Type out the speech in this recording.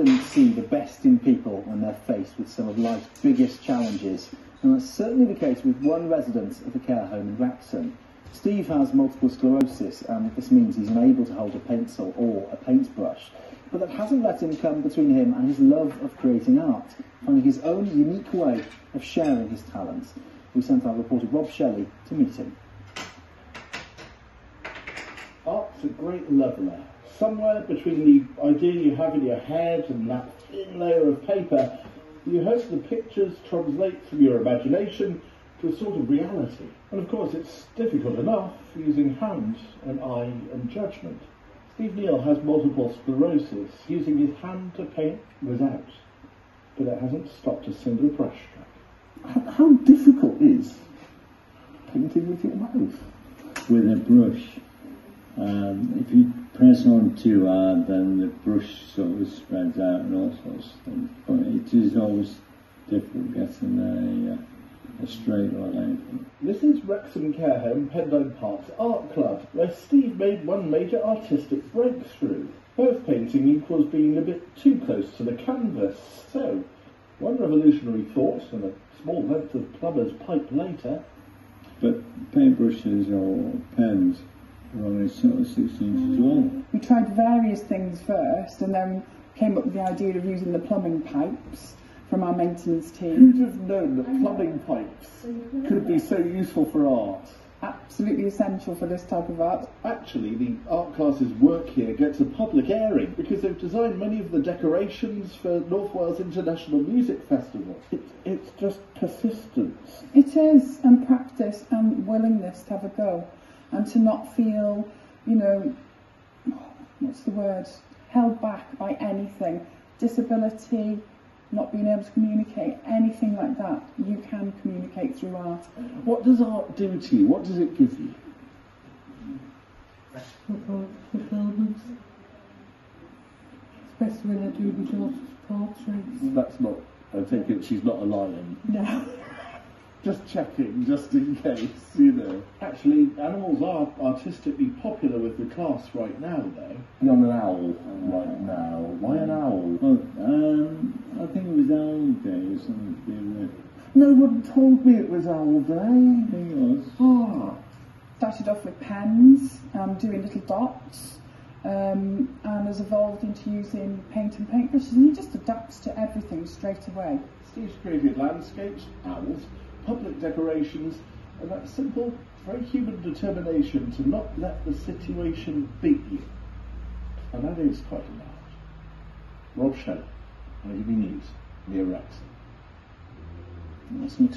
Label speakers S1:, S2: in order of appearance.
S1: often see the best in people when they're faced with some of life's biggest challenges, and that's certainly the case with one resident of a care home in Wrexham. Steve has multiple sclerosis, and this means he's unable to hold a pencil or a paintbrush. But that hasn't let him come between him and his love of creating art, finding his own unique way of sharing his talents. We sent our reporter Rob Shelley to meet him.
S2: Art's a great leveller. Somewhere between the idea you have in your head and that thin layer of paper, you hope the pictures translate from your imagination to a sort of reality. And of course, it's difficult enough using hand and eye and judgment. Steve Neal has multiple sclerosis. Using his hand to paint was out, but it hasn't stopped a single brush stroke.
S3: How, how difficult is painting with your mouth?
S4: With a brush. Um, if you press on too hard, then the brush sort of spreads out and all sorts of things. But it is always difficult getting a, uh, a straight line.
S2: This is Wrexham Care Home, Pendine Park's art club, where Steve made one major artistic breakthrough. Both painting equals being a bit too close to the canvas. So, one revolutionary thought and a small length of plumber's pipe later,
S4: But paintbrushes or pens are only sort of six inches long.
S5: We tried various things first and then came up with the idea of using the plumbing pipes from our maintenance team.
S2: who'd have known that plumbing pipes could be so useful for art?
S5: Absolutely essential for this type of art.
S2: Actually, the art classes work here gets a public airing because they've designed many of the decorations for North Wales International Music Festival. It, it's just persistence.
S5: It is, and practice and willingness to have a go and to not feel, you know, what's the word, held back by anything. Disability, not being able to communicate, anything like that, you can communicate through art.
S2: What does art do to you? What does it give you?
S6: fulfillment. Especially when I do the daughter's portraits.
S2: That's not. I take it she's not a lion.
S5: No.
S2: Just checking, just in case, you know. Actually, animals are artistically popular with the class right now, though.
S3: You're an owl right now. Why an owl?
S4: Well, um, I think it was old days. Something to do with
S3: No one told me it was owl day.
S4: I think it was.
S3: Ah,
S5: Started off with pens, um, doing little dots, um, and has evolved into using paint and paintbrushes, and he just adapts to everything straight away.
S2: Steve's created landscapes, owls, public decorations, and that simple, very human determination to not let the situation beat you. And that is quite an art. Rob Shelley, ITV News, near Wrexham.
S1: That's an